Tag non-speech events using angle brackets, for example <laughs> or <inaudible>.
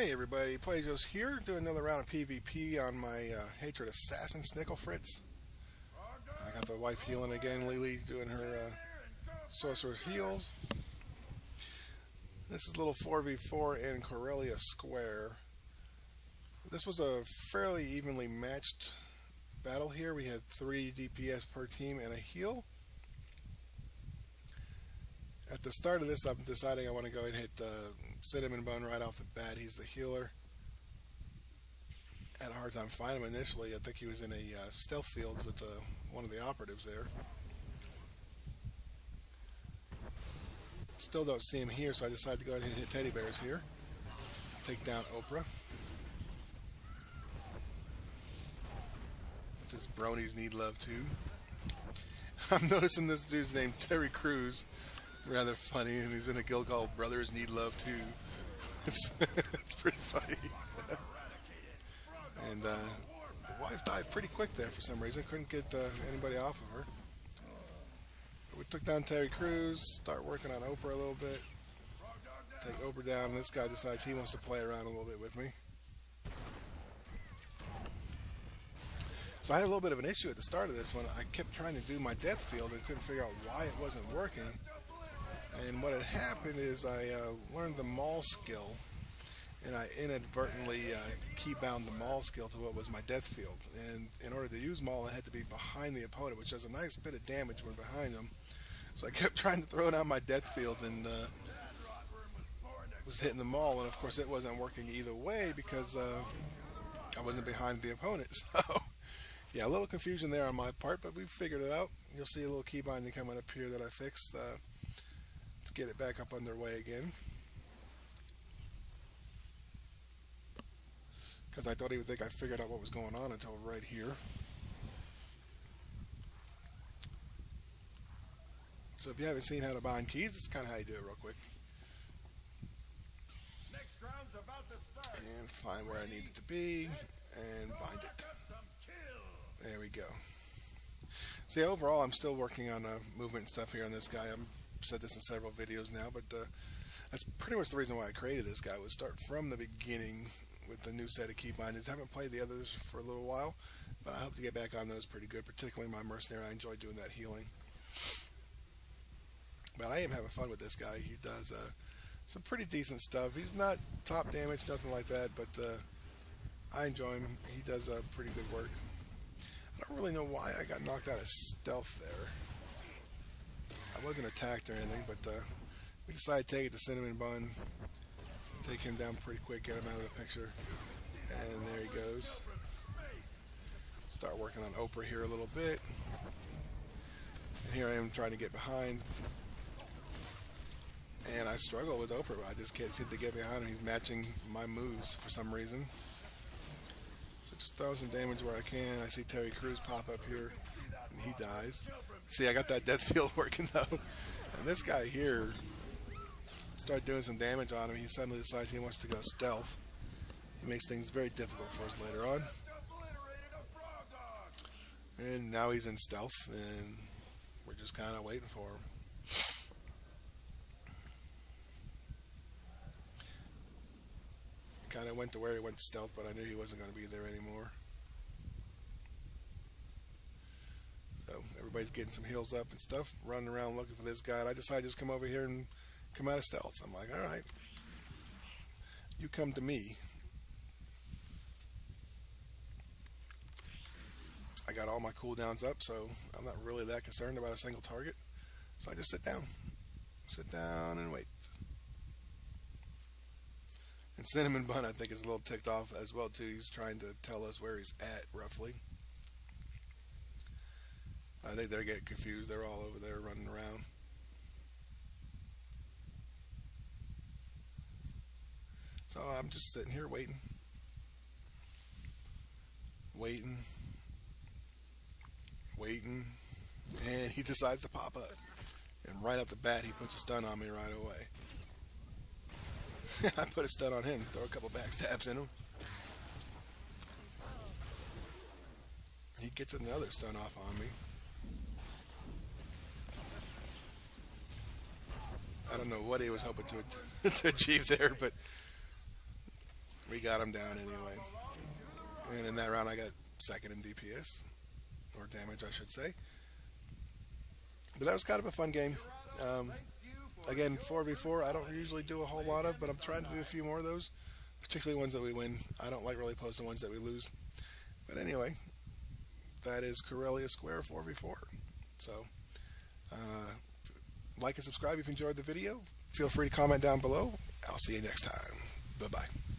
Hey everybody, Plejos here, doing another round of PvP on my uh, Hatred Assassin Snickle Fritz. I got the wife healing again, Lily doing her uh, Sorcerer heals. This is little 4v4 in Corellia Square. This was a fairly evenly matched battle here. We had three DPS per team and a heal. At the start of this, I'm deciding I want to go and hit the Cinnamon Bun right off the bat. He's the healer. Had a hard time finding him initially. I think he was in a uh, stealth field with uh, one of the operatives there. Still don't see him here, so I decided to go ahead and hit Teddy Bears here. Take down Oprah. Just bronies need love too. <laughs> I'm noticing this dude's named Terry Crews rather funny, and he's in a guild called Brothers Need Love too. <laughs> It's, it's pretty funny. <laughs> and uh, the wife died pretty quick there for some reason. Couldn't get uh, anybody off of her. But we took down Terry Crews, start working on Oprah a little bit. Take Oprah down, this guy decides he wants to play around a little bit with me. So I had a little bit of an issue at the start of this one. I kept trying to do my death field and couldn't figure out why it wasn't working. And what had happened is I uh, learned the maul skill, and I inadvertently uh, keybound the maul skill to what was my death field. And in order to use maul, I had to be behind the opponent, which does a nice bit of damage when behind them. So I <laughs> kept trying to throw it on my death field and uh, was hitting the maul, and of course it wasn't working either way because uh, I wasn't behind the opponent. <laughs> So yeah, a little confusion there on my part, but we figured it out. You'll see a little keybinding coming up here that I fixed. Uh, get it back up underway again. Because I don't even think I figured out what was going on until right here. So if you haven't seen how to bind keys, is kind of how you do it real quick. And find where I need it to be and bind it. There we go. See, overall, I'm still working on uh, movement stuff here on this guy. I'm said this in several videos now, but that's pretty much the reason why I created this guy was start from the beginning with the new set of keybindings. I haven't played the others for a little while, but I hope to get back on those pretty good, particularly my mercenary. I enjoy doing that healing. But I am having fun with this guy. He does uh, some pretty decent stuff. He's not top damage, nothing like that, but uh, I enjoy him. He does uh, pretty good work. I don't really know why I got knocked out of stealth there. I wasn't attacked or anything, but uh, we decided to take it to Cinnamon Bun, take him down pretty quick, get him out of the picture, and there he goes. Start working on Oprah here a little bit. And here I am trying to get behind. And I struggle with Oprah. I just can't seem to get behind him. He's matching my moves for some reason. So just throw some damage where I can. I see Terry Crews pop up here, and he dies. See, I got that death field <laughs> working though. And this guy here started doing some damage on him. He suddenly decides he wants to go stealth. He makes things very difficult for us later on. And now he's in stealth, and we're just kind of waiting for him. Kind of went to where he went to stealth, but I knew he wasn't going to be there anymore. Everybody's getting some heals up and stuff, running around looking for this guy. And I decided to just come over here and come out of stealth. I'm like, all right, you come to me. I got all my cooldowns up, so I'm not really that concerned about a single target. So I just sit down. Sit down and wait. And Cinnamon Bun, I think, is a little ticked off as well, too. He's trying to tell us where he's at, roughly. I think they're getting confused. They're all over there running around. So I'm just sitting here waiting. Waiting. Waiting. And he decides to pop up. And right off the bat, he puts a stun on me right away. <laughs> I put a stun on him, throw a couple backstabs in him. He gets another stun off on me. I don't know what he was hoping to, <laughs> to achieve there, but we got him down anyway. And in that round, I got second in DPS, or damage, I should say. But that was kind of a fun game. Um, again, 4v4, I don't usually do a whole lot of, but I'm trying to do a few more of those, particularly ones that we win. I don't like really posting ones that we lose. But anyway, that is Corellia Square 4v4. So, uh, like and subscribe if you enjoyed the video. Feel free to comment down below. I'll see you next time. Bye-bye.